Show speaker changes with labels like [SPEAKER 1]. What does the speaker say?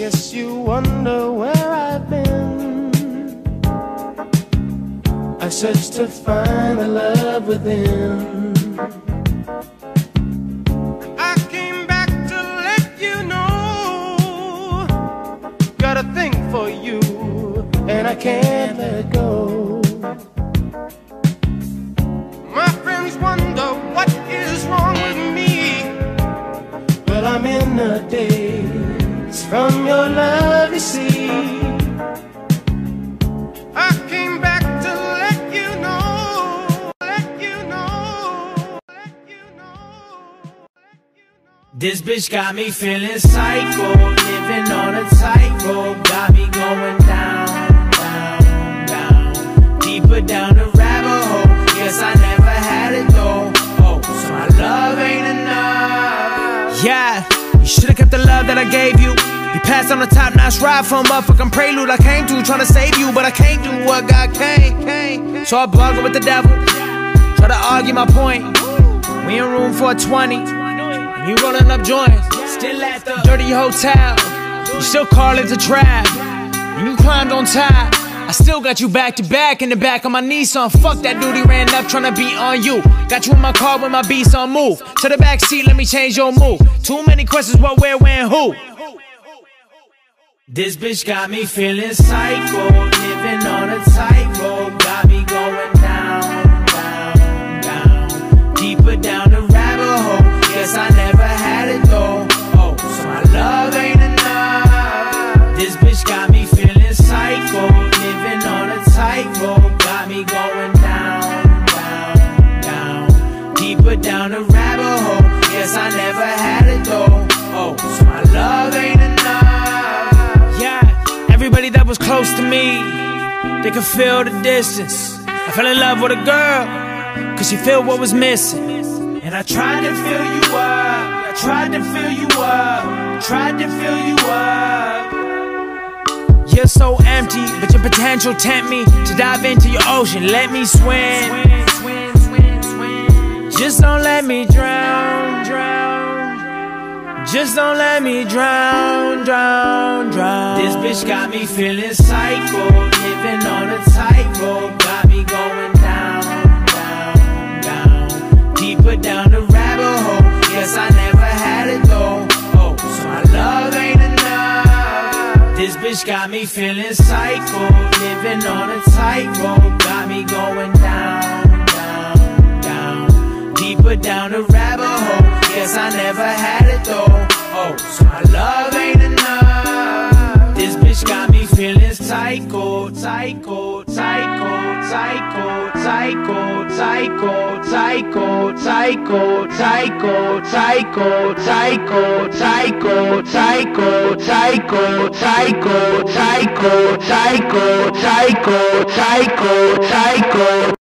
[SPEAKER 1] guess you wonder where I've been. I searched to find the love within. I came back to let you know. Got a thing for you, and I can't let go. From your love, you see. I came back to let you know, let you know, let you know.
[SPEAKER 2] This bitch got me feeling psycho, living on a tightrope, got me going down, down, down, deeper down the rabbit hole. Guess I never had it though. Oh, so my love ain't enough.
[SPEAKER 3] Yeah, you should've kept the love that I gave you. You passed on the top notch ride from motherfucking prelude I came to trying to save you, but I can't do what God can. can. So I bugger with the devil, try to argue my point. We in room for a 20, and you rolling up joints.
[SPEAKER 2] Still at the
[SPEAKER 3] Dirty hotel, you still call it the trap. And you climbed on top. I still got you back to back in the back of my Nissan. Fuck that dude, he ran up tryna beat on you. Got you in my car with my beats on move. To the back seat, let me change your move. Too many questions, what, where, when, who?
[SPEAKER 2] This bitch got me feeling psycho, living on a tightrope, got me me,
[SPEAKER 3] they could feel the distance. I fell in love with a girl, cause she felt what was missing.
[SPEAKER 2] And I tried to fill you up. I tried to fill you up. Tried to fill you up.
[SPEAKER 3] You're so empty, but your potential tempt me to dive into your ocean. Let me swim. Just don't let me drown, drown. Just don't let me drown, drown.
[SPEAKER 2] This bitch got me feeling psycho. Living on a tightrope. Got me going down, down, down. Deeper down the rabbit hole. Guess I never had it though. Oh, so my love ain't enough. This bitch got me feeling psycho. Living on a tightrope. Got me going down, down, down. Deeper down the rabbit hole. Guess I never had psycho, psycho, psycho, psycho, psycho, psycho, psycho, psycho, psycho, psycho, psycho, psycho, psycho, psycho, psycho, psycho, psycho, psycho, psycho, psycho.